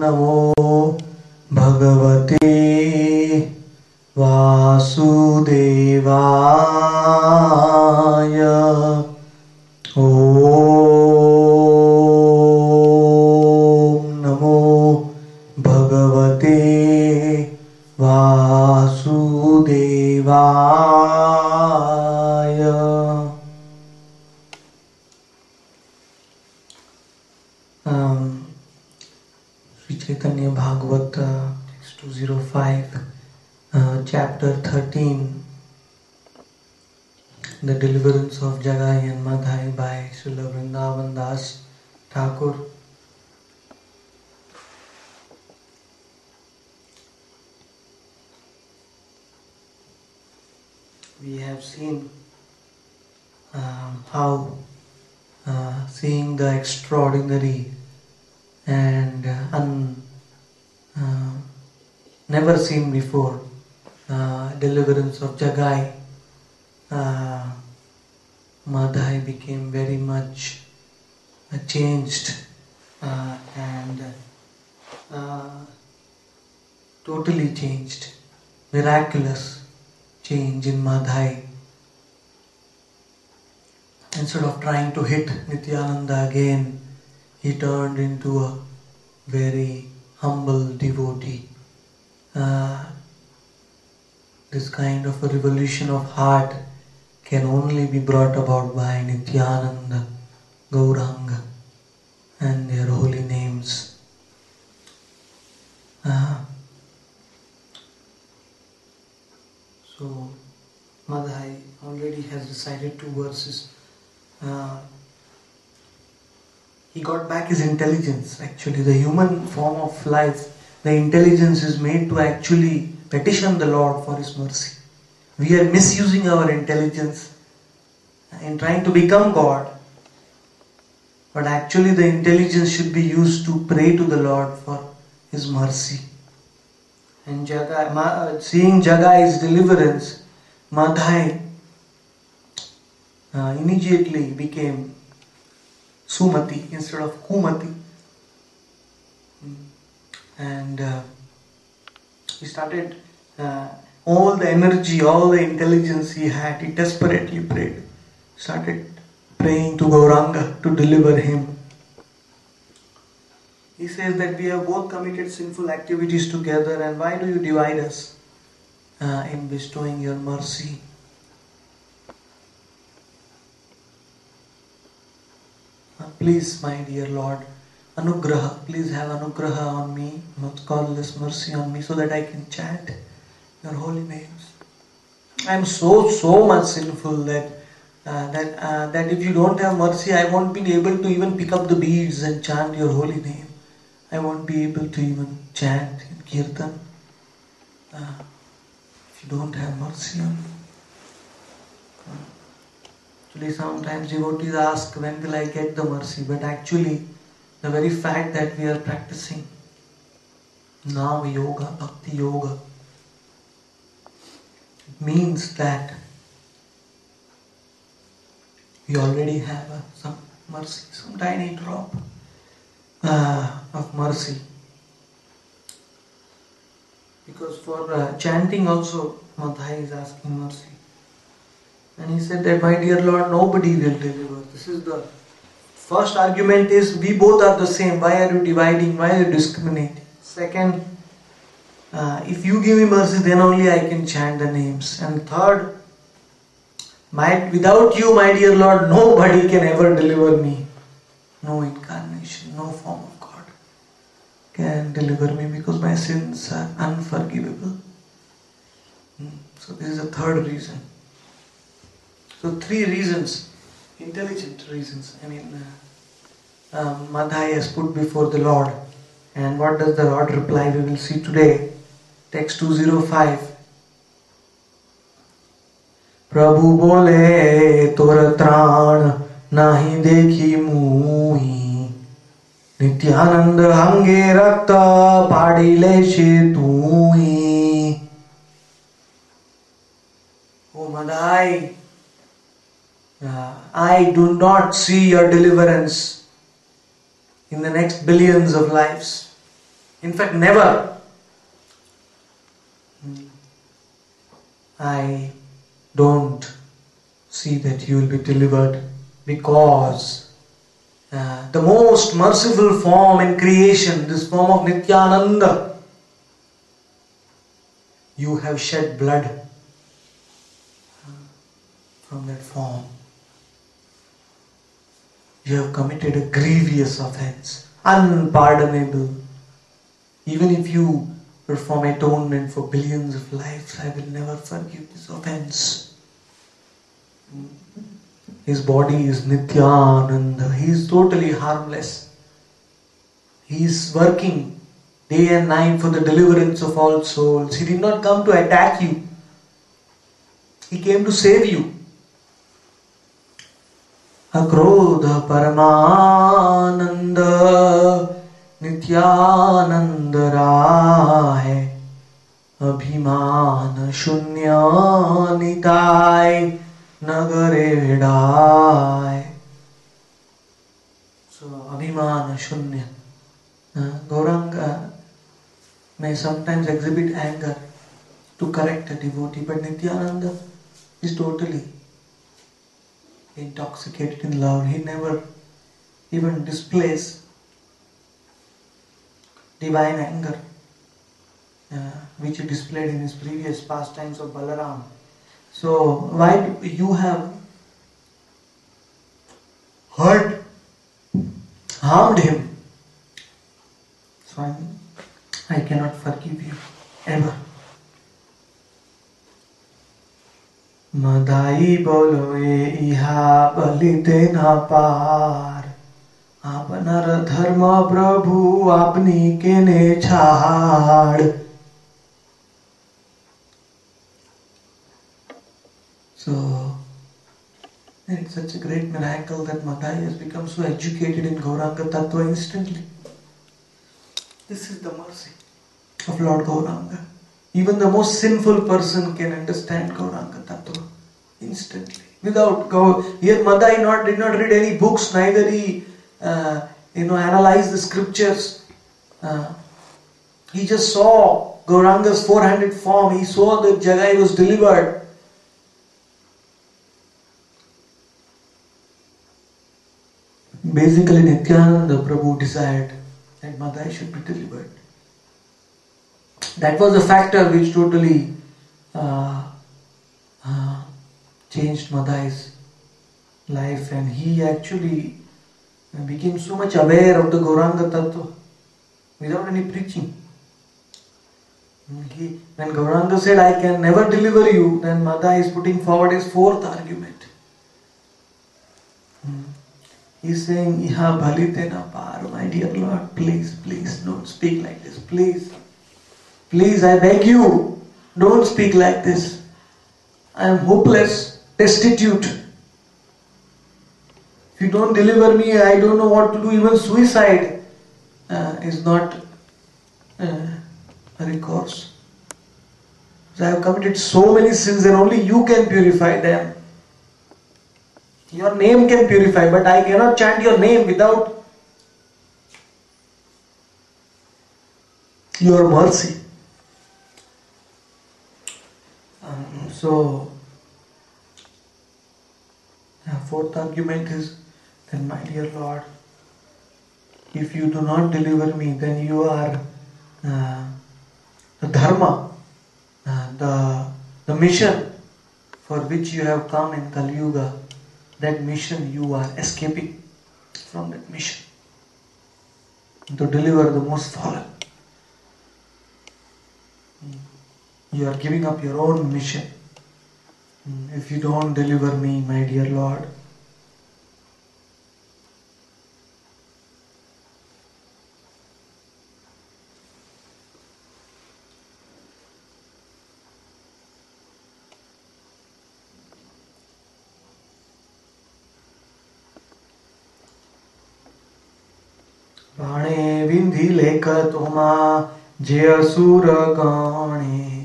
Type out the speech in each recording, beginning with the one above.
नमो भगवते वासुदेवाय। ॐ Of Jagai and Madhai by Srila Vrindavan Das We have seen um, how uh, seeing the extraordinary and uh, un, uh, never seen before uh, deliverance of Jagai, uh, Madhai became very much uh, changed uh, and uh, totally changed, miraculous change in Madhai. Instead of trying to hit Nityananda again, he turned into a very humble devotee. Uh, this kind of a revolution of heart can only be brought about by Nityananda, Gauranga, and their holy names. Uh, so, Madhai already has recited two verses. Uh, he got back his intelligence actually the human form of life the intelligence is made to actually petition the lord for his mercy we are misusing our intelligence in trying to become god but actually the intelligence should be used to pray to the lord for his mercy and Jagai, Ma, seeing Jagai's deliverance madhai uh, immediately became Sumati instead of Kumati. And uh, he started uh, all the energy, all the intelligence he had, he desperately prayed. Started praying to Gauranga to deliver him. He says that we have both committed sinful activities together, and why do you divide us uh, in bestowing your mercy? please, my dear Lord, Anugraha, please have Anugraha on me, call this mercy on me so that I can chant your holy names. I am so, so much sinful that uh, that uh, that if you don't have mercy, I won't be able to even pick up the beads and chant your holy name. I won't be able to even chant in kirtan. Uh, if you don't have mercy on me. Actually, sometimes devotees ask, when will I get the mercy? But actually, the very fact that we are practicing Nama Yoga, Bhakti Yoga, means that we already have uh, some mercy, some tiny drop uh, of mercy. Because for uh, chanting also, Madhai is asking mercy. And he said that, my dear Lord, nobody will deliver. This is the first argument is we both are the same. Why are you dividing? Why are you discriminating? Second, uh, if you give me mercy, then only I can chant the names. And third, my, without you, my dear Lord, nobody can ever deliver me. No incarnation, no form of God can deliver me because my sins are unforgivable. So, this is the third reason. So three reasons, intelligent reasons. I mean, uh, um, Madhai has put before the Lord, and what does the Lord reply? We will see today. Text 205 प्रभु बोले, तोर त्राण नहीं देखी मुही। नित्यानंद हंगे रक्त पाड़ी ले तूही। ओ Madhai I do not see your deliverance in the next billions of lifes in fact never I don't see that you will be delivered because uh, the most merciful form in creation, this form of Nityananda, you have shed blood uh, from that form. You have committed a grievous offense, unpardonable. Even if you perform atonement for billions of lives, I will never forgive this offense. His body is Nityananda. He is totally harmless. He is working day and night for the deliverance of all souls. He did not come to attack you, He came to save you. Akrodha Paramananda. Nityananda Rai अभिमान शून्य निताय नगरे डाय सो अभिमान शून्य Gauranga may sometimes exhibit anger to correct devotee but Nityananda is totally intoxicated in love. He never even displays divine anger uh, which he displayed in his previous pastimes of balaram so why do you have hurt, harmed him? So I, cannot forgive you ever. Madhai बोलो ये इहा बलिते ना पार आपनर धर्म प्रभु आपनी केने छाड़ So, it's such a great miracle that Madai has become so educated in Gauranga Tattva instantly. This is the mercy of Lord Gauranga. Even the most sinful person can understand Gauranga Tattva instantly. Without go here Madai not did not read any books, neither he uh, you know analyze the scriptures. Uh, he just saw Gauranga's four-handed form. He saw that Jagai was delivered. Basically, Nityananda Prabhu desired that Madai should be delivered. That was a factor which totally uh, uh, changed Madai's life, and he actually became so much aware of the Gauranga Tattva without any preaching. He, when Gauranga said, I can never deliver you, then Madai is putting forward his fourth argument. Hmm. He's saying, Iha bhalite na par, my dear Lord, please, please don't speak like this, please. Please, I beg you, don't speak like this. I am hopeless, destitute. If you don't deliver me, I don't know what to do. Even suicide uh, is not uh, a recourse. So I have committed so many sins and only you can purify them. Your name can purify, but I cannot chant your name without your mercy. Um, so, fourth argument is that, my dear Lord, if you do not deliver me, then you are uh, the dharma, uh, the, the mission for which you have come in Kali Yuga that mission you are escaping from that mission to deliver the most fallen. You are giving up your own mission. If you don't deliver me, my dear Lord, प्राणे विंधि लेख तुमा जे असुर गणे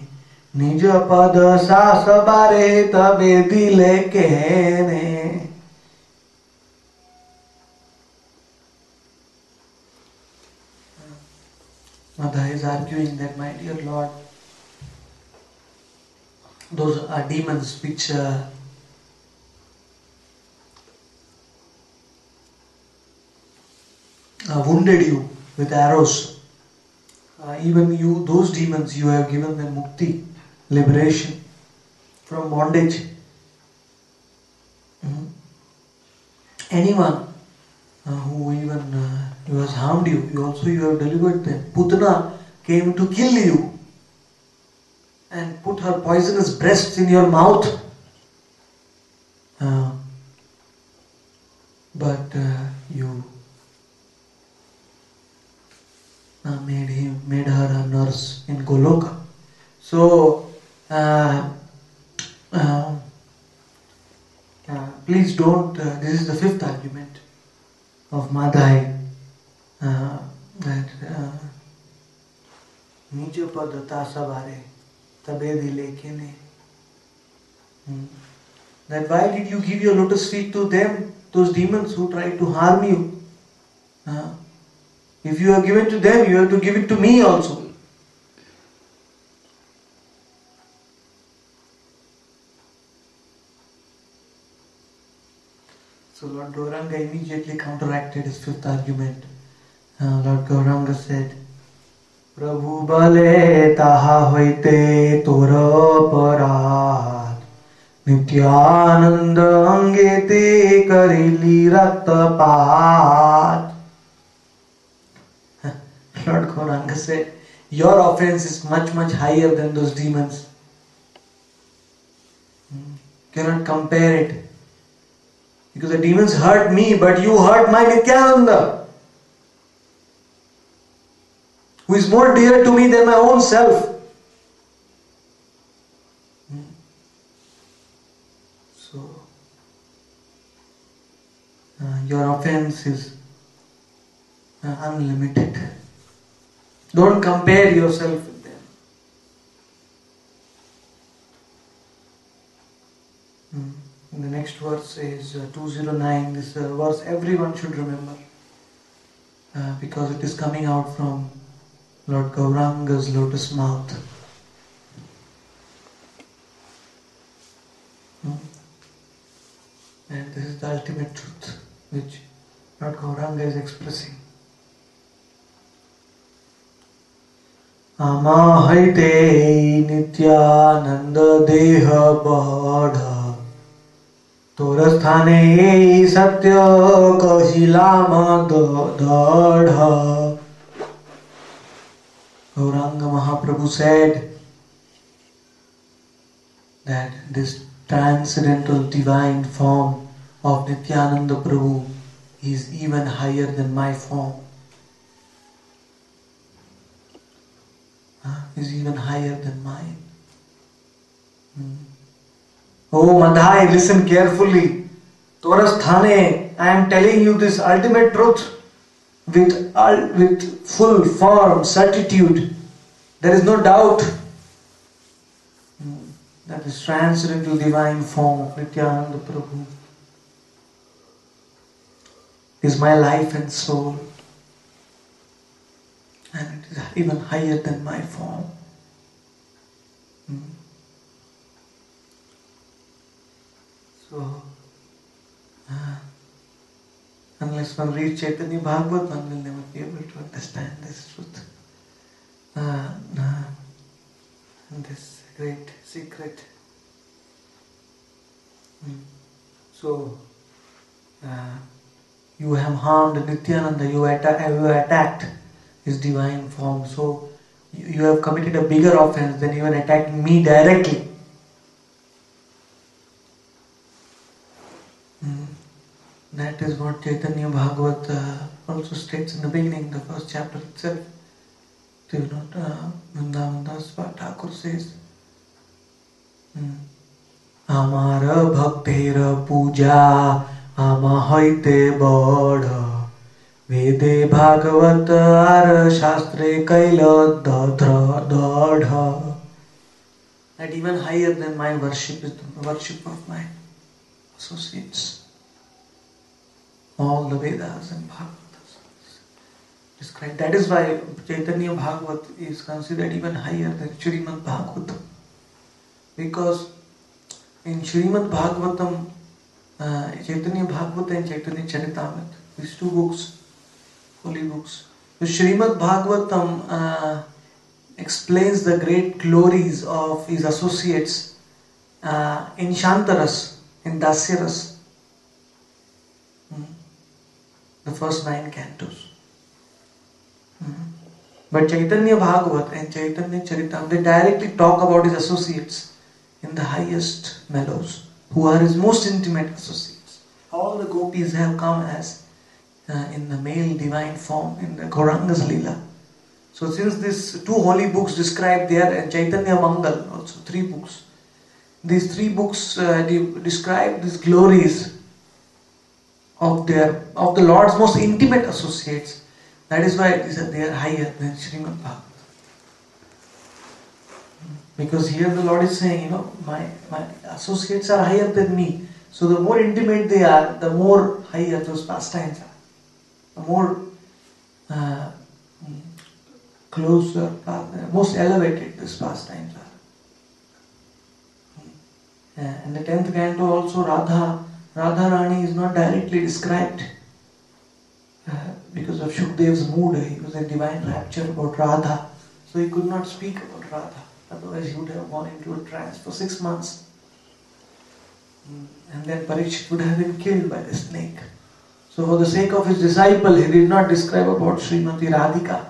निज पद सास बारे तबे दिले कहने Mother is arguing that, my dear Lord, those are demons which uh, uh, wounded you with arrows. Uh, even you, those demons, you have given them mukti, liberation from bondage. Mhm. Anyone uh, who even uh, who has harmed you, you also you have delivered them. Putana came to kill you and put her poisonous breasts in your mouth. Uh, this is the fifth argument of Madhai uh, that uh, सवारे तबे दिले Hmm. That why did you give your lotus feet to them, those demons who tried to harm you? Uh, if you have given to them, you have to give it to me also. So Lord Gauranga immediately counteracted his fifth argument. Uh, Lord Gauranga said, प्रभु बले ताहा होइते तोर परात नित्यानंद अंगे ते करेली रक्तपात Lord Gauranga said, your offense is much much higher than those demons. You cannot compare it Because the demons hurt me, but you hurt my Nityananda, who is more dear to me than my own self. So, uh, your offense is uh, unlimited. Don't compare yourself with them. Hmm. And the next verse is uh, 209. This uh, verse everyone should remember uh, because it is coming out from Lord Gauranga's lotus mouth. Hmm? And this is the ultimate truth which Lord Gauranga is expressing. अमाहते Nityanand देह बौढ़ा दूरस्थाने सत्यो कौशिलामदढ़ Gauranga Mahaprabhu said that this transcendental divine form of Nityananda Prabhu is even higher than my form. Huh? Is even higher than mine. Hmm. Oh Madhai, listen carefully. Torasthane, I am telling you this ultimate truth with, with full firm certitude. There is no doubt that this transcendental divine form Nityananda Prabhu is my life and soul. And it is even higher than my form. Hmm. So, uh, unless one reads Chaitanya Bhagavat, one will never be able to understand this truth. Uh, uh, this great secret. Hmm. So, uh, you have harmed Nityananda, you, atta- you attacked his divine form. So, you, you have committed a bigger offense than even attacking me directly. is what Chaitanya Bhagavat uh, also states in the beginning, the first chapter itself. Do you not? Uh, Vrindavan Das Thakur says, mm. আমার ভক্তের পূজা আমা হইতে বড় বেদে ভাগবত আর শাস্ত্রে কৈল দৃঢ় That even higher than my worship is the worship of my associates. All the Vedas and Bhagavatas. described. That is why Chaitanya Bhagavat is considered even higher than Srimad Bhagavatam. Because in Srimad Bhagavatam, uh, Chaitanya Bhagavat and Chaitanya Charitamrita, these two books, holy books, the Srimad Bhagavatam uh, explains the great glories of his associates uh, in Shantaras, in Dasyaras, hmm. The first nine cantos. Hmm. But Chaitanya Bhagavat and Chaitanya Charitam, they directly talk about his associates in the highest mellows, who are his most intimate associates. All the gopis have come as uh, in the male divine form in the Gauranga's Leela. So since these two holy books describe there and Chaitanya Mangal, also three books, these three books uh, describe these glories of their of the Lord's most intimate associates. That is why they are higher than Srimad Bhagavatam. Because here the Lord is saying, you know, my, my associates are higher than me. So the more intimate they are, the more higher those pastimes are. The more uh, closer, most elevated these pastimes are. Uh, in the tenth canto also Radha, Radha Rani is not directly described uh, because of Shukdev's mood. He was in divine rapture about Radha, so he could not speak about Radha. Otherwise, he would have gone into a trance for six months. Mm, and then Parikshit would have been killed by the snake. So, for the sake of his disciple, he did not describe about Srimati Radhika.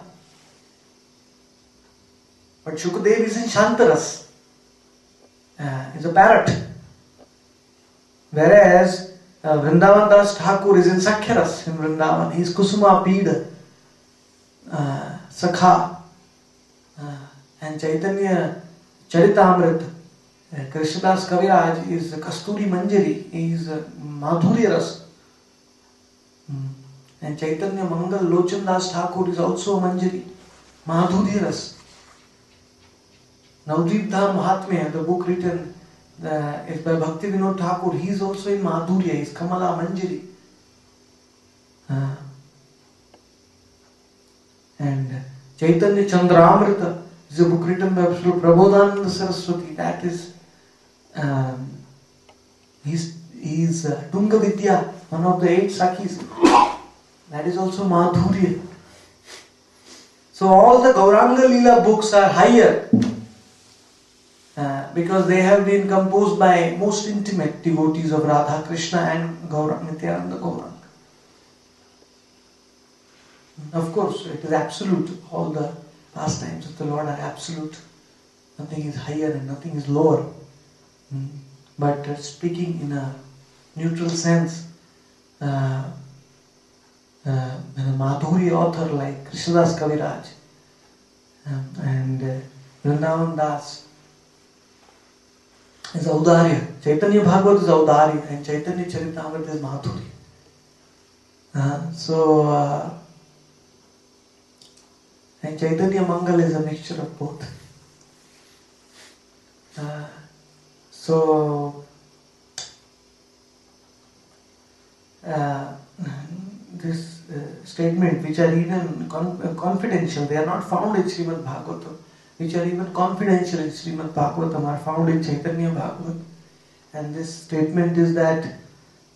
But Shukadev is in Shantaras. Uh, he's a parrot. Whereas uh, Vrindavan Das Thakur is in Sakhyaras in Vrindavan. He is Kusuma Pida, uh, Sakha. Uh, and Chaitanya Charitamrit, uh, Krishnadas Kaviraj is Kasturi Manjari, he is uh, Madhurya Ras. Mm. And Chaitanya Mangal Lochan Das Thakur is also Manjari, Madhurya Ras. Navadvip Dham Mahatmya, the book written uh, is by Bhakti Vinod Thakur, he is also in Madhurya, he is Kamala Manjari. Uh, and Chaitanya Chandramrita is a book written by Prabodhananda Saraswati. That is, um, he's, he's uh, Tunga Vidya, one of the eight Sakhis. That is also Madhurya. So all the Gauranga Lila books are higher uh, because they have been composed by most intimate devotees of Radha Krishna and Gauranga, Nityananda Gauranga. Of course, it is absolute. All the pastimes of the Lord are absolute. Nothing is higher and nothing is lower. Mm. But uh, speaking in a neutral sense, uh, uh, a Madhuri author like Krishnadas Kaviraj um, and uh, Vrindavan Das is Audarya. Chaitanya Bhagavat is Audarya and Chaitanya Charitamrita is Madhuri. Uh, so, uh, and Chaitanya Mangal is a mixture of both. Uh, so, uh, this uh, statement, which are even con- uh, confidential, they are not found in Srimad Bhagavatam, which are even confidential in Srimad Bhagavatam, are found in Chaitanya Bhagavat. And this statement is that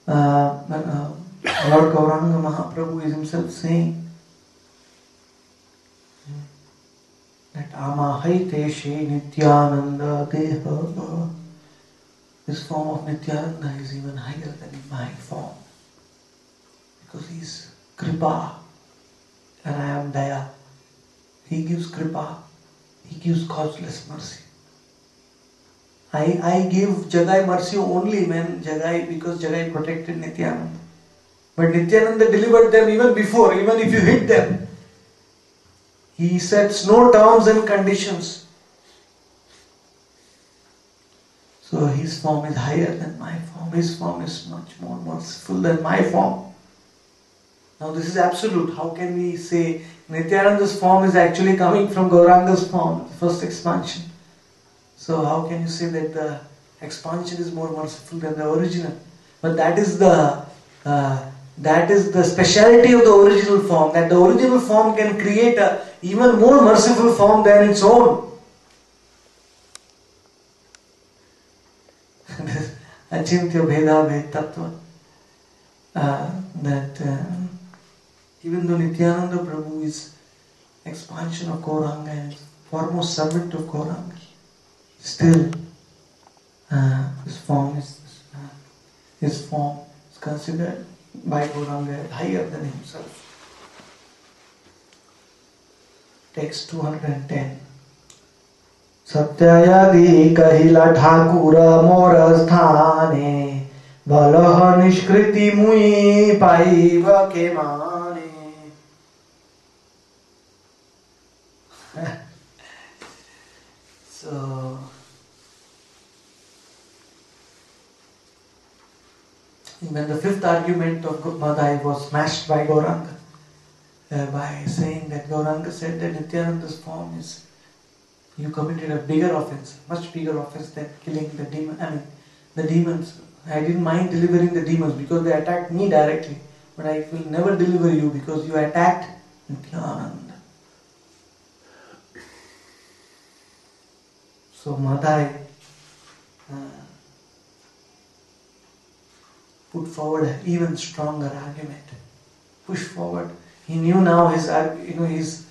uh, uh Lord Gauranga Mahaprabhu is himself saying that Amahaite She Nityananda Deha. This form of Nityananda is even higher than my form. Because he is Kripa and I am Daya. He gives Kripa, he gives causeless mercy. I, I give Jagai mercy only when Jagai, because Jagai protected Nityananda. But Nityananda delivered them even before, even if you hit them. He sets no terms and conditions. So his form is higher than my form. His form is much more merciful than my form. Now this is absolute. How can we say Nityananda's form is actually coming from Gauranga's form, the first expansion? So how can you say that the expansion is more merciful than the original? But that is the uh, that is the speciality of the original form, that the original form can create a even more merciful form than its own. Achintya Bheda Bhed Tattva. Uh, that uh, even though Nityananda Prabhu is expansion of Gauranga and foremost servant of Gauranga, still uh, his form is uh, his form is considered by Gauranga higher than himself. Text 210. सत्ययदि कहिला ठाकुर मोर स्थाने बलह निष्कृति मुई पाइब के माने so when the fifth argument of Madai was smashed by Gauranga uh, by saying that Gauranga said that Nityananda's form is you committed a bigger offense, much bigger offense than killing the demon. I mean, the demons. I didn't mind delivering the demons because they attacked me directly, but I will never deliver you because you attacked Nityananda. So Madai uh, put forward an even stronger argument. Push forward. He knew now his, you know, his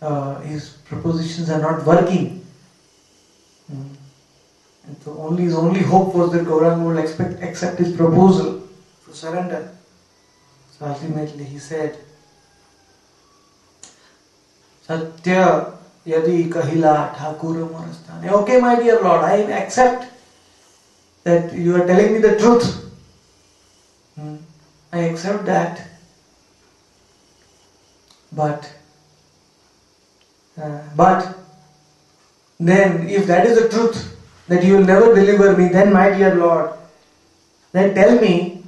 uh, his propositions are not working. Mm. And so only his only hope was that Gauranga will expect, accept his proposal for surrender. So ultimately he said, Satya yadi kahila thakur marastane. Okay, my dear Lord, I accept that you are telling me the truth. Hmm. I accept that. But uh, but then, if that is the truth, that you will never deliver me, then, my dear Lord, then tell me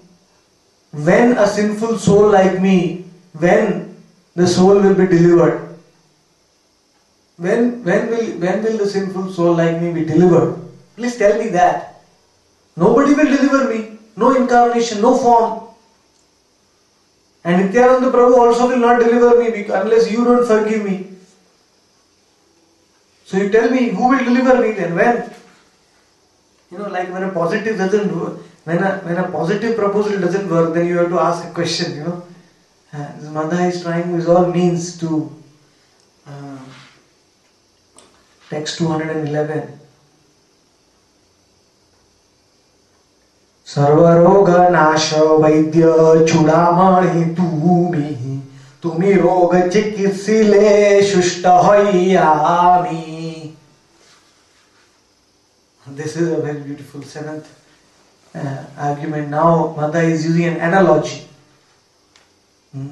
when a sinful soul like me, when the soul will be delivered. When, when, will, when will the sinful soul like me be delivered? Please tell me that. Nobody will deliver me. No incarnation, no form. And Nityananda Prabhu also will not deliver me unless you don't forgive me. So you tell me who will deliver me then? When? You know, like when a positive doesn't work, when a when a positive proposal doesn't work, then you have to ask a question. You know, uh, Madha is trying with all means to text 211. सर्वरोग नाश वैद्य चूडामणि तुम्ही तुम्ही रोग चिकित्सिले शुष्ट हयामी very beautiful seventh uh, argument. Now, Mada is using an analogy. Hmm.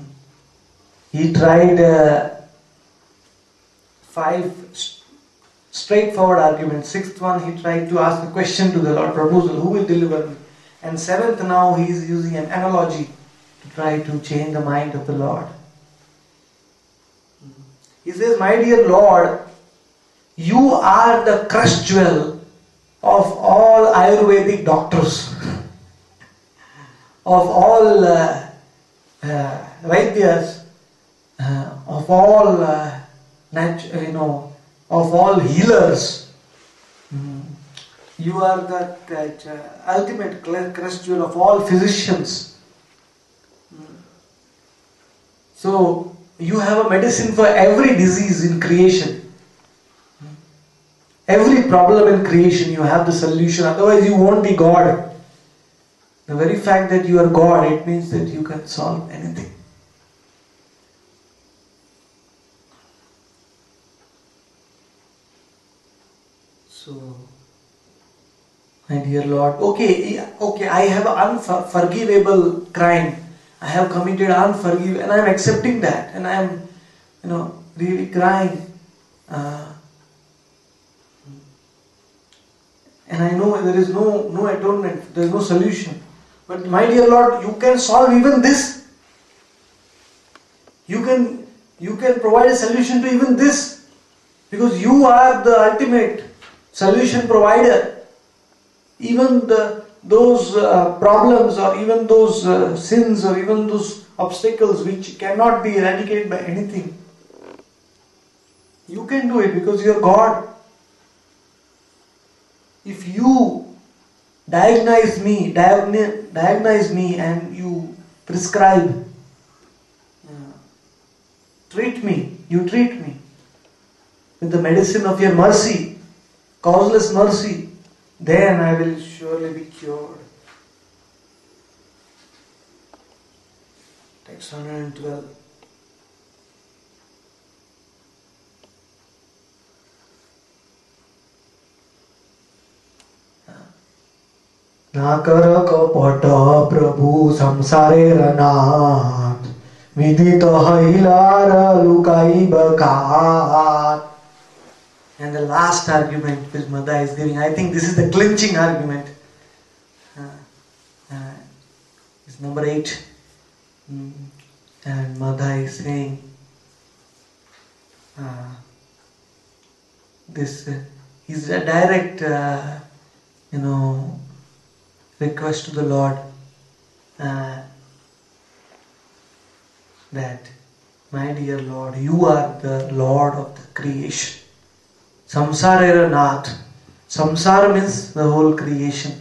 He tried uh, five straightforward argument. Sixth one, he tried to ask a question to the Lord, proposal, who will deliver me? And seventh, now he is using an analogy to try to change the mind of the Lord. He says, My dear Lord, you are the crushed jewel of all Ayurvedic doctors, of all uh, uh, Vaidyas, uh, of all uh, natu- you know, of all healers. Mm. You are the uh, ultimate crest jewel of all physicians. Mm. So you have a medicine for every disease in creation. Every problem in creation, you have the solution, otherwise, you won't be God. The very fact that you are God, it means that you can solve anything. So, my dear Lord, okay, okay, I have an unforgivable crime. I have committed unforgivable, and I am accepting that, and I am, you know, really crying. Uh, and I know there is no, no atonement, there is no solution. But my dear Lord, you can solve even this. You can, you can provide a solution to even this. Because you are the ultimate solution provider. Even the those uh, problems or even those uh, sins or even those obstacles which cannot be eradicated by anything. You can do it because you're God. If you diagnose me, diagnose me and you prescribe, uh, treat me, you treat me with the medicine of your mercy, causeless mercy, then I will surely be cured. Text 112. ना कर कपट प्रभु संसारेर नाथ विदित हैलार लुकाई बकात And the last argument which Mada is giving, I think this is the clinching argument. Uh, uh, is number eight. Mm. And Mada is saying uh, this uh, is a direct, uh, you know, request to the Lord uh, that, my dear Lord, you are the Lord of the creation. Samsara Nath. Samsara means the whole creation,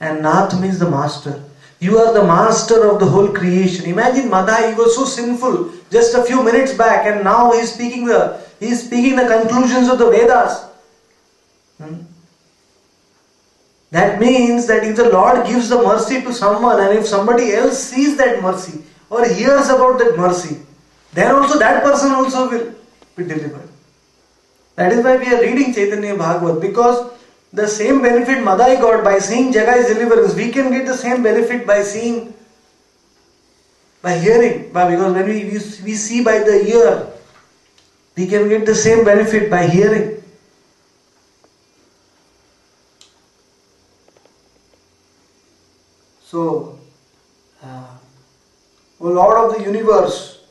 and Nath means the master. You are the master of the whole creation. Imagine Madai, he was so sinful just a few minutes back, and now he is speaking the he is speaking the conclusions of the Vedas. Hmm? That means that if the Lord gives the mercy to someone, and if somebody else sees that mercy or hears about that mercy, then also that person also will be delivered. That is why we are reading Chaitanya Bhagavat because the same benefit Madai got by seeing Jagai's deliverance, we can get the same benefit by seeing, by hearing. Because when we, we, we see by the ear, we can get the same benefit by hearing. So, uh, O Lord of the universe,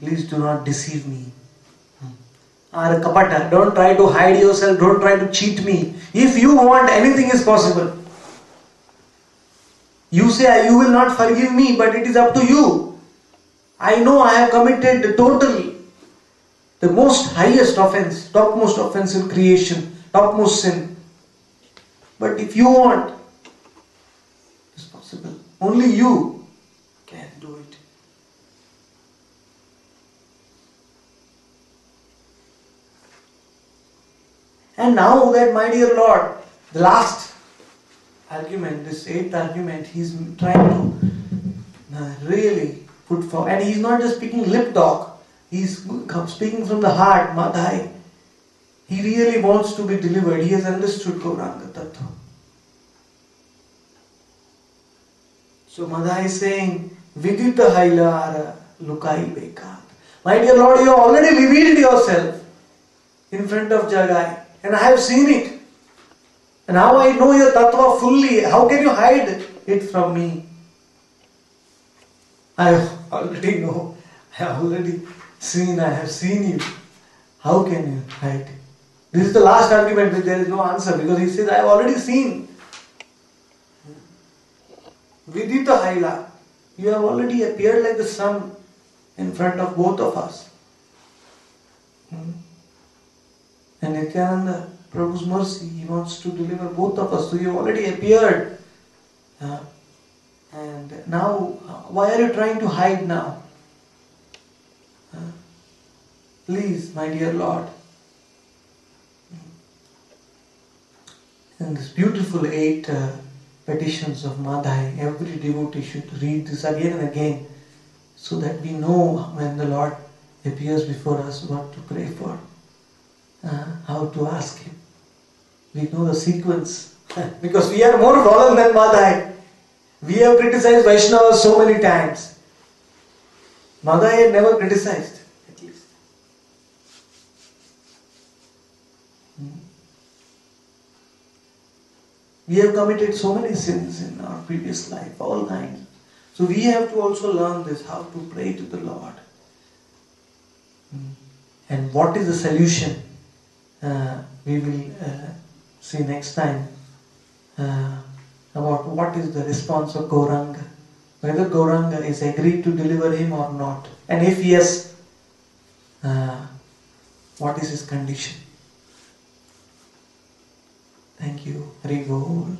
please do not deceive me are kapata. Don't try to hide yourself. Don't try to cheat me. If you want, anything is possible. You say you will not forgive me, but it is up to you. I know I have committed the total, the most highest offense, topmost offense in creation, topmost sin. But if you want, it's possible. Only you can do it. And now oh that, my dear Lord, the last argument, this eighth argument, he's trying to really put forward. And he's not just speaking lip talk, he's speaking from the heart, Madhai. He really wants to be delivered. He has understood Gauranga Tattva. So Madhai is saying, Vidita Hailara Lukai Bekat. My dear Lord, you have already revealed yourself in front of Jagai and I have seen it. And now I know your tattva fully. How can you hide it from me? I already know. I have already seen. I have seen you. How can you hide it? This is the last argument which there is no answer because he says, I have already seen. Vidita Haila, you have already appeared like the sun in front of both of us. Hmm? And Nityananda, Prabhu's mercy, he wants to deliver both of us. So you already appeared. Uh, and now, why are you trying to hide now? Uh, please, my dear Lord. In this beautiful eight uh, petitions of Madhai, every devotee should read this again and again so that we know when the Lord appears before us what to pray for uh, how to ask him. We know the sequence because we are more fallen than Madhai. We have criticized Vaishnavas so many times. Madhai had never criticized, at least. Hmm. We have committed so many sins in our previous life, all kinds. So we have to also learn this how to pray to the Lord. Hmm. And what is the solution? Uh, we will uh, see next time. uh, about what is the response of Gauranga, whether Gauranga is agreed to deliver him or not, and if yes, what is his condition. Thank you. Hari Bol.